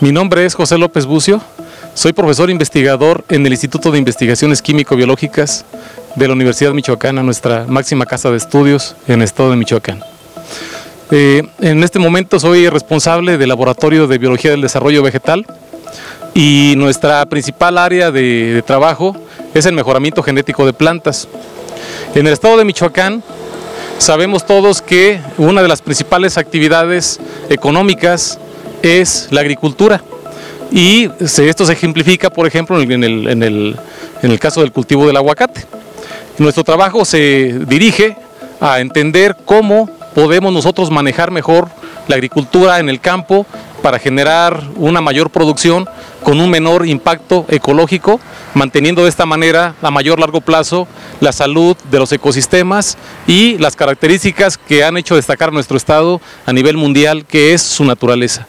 Mi nombre es José López Bucio, soy profesor investigador en el Instituto de Investigaciones Químico-Biológicas de la Universidad Michoacana, nuestra máxima casa de estudios en el estado de Michoacán. Eh, en este momento soy responsable del Laboratorio de Biología del Desarrollo Vegetal y nuestra principal área de, de trabajo es el mejoramiento genético de plantas. En el estado de Michoacán sabemos todos que una de las principales actividades económicas es la agricultura. Y esto se ejemplifica, por ejemplo, en el, en el, en el caso del cultivo del aguacate. Nuestro trabajo se dirige a entender cómo podemos nosotros manejar mejor la agricultura en el campo para generar una mayor producción con un menor impacto ecológico, manteniendo de esta manera a mayor largo plazo la salud de los ecosistemas y las características que han hecho destacar nuestro estado a nivel mundial, que es su naturaleza.